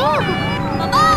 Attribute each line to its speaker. Speaker 1: 宝宝。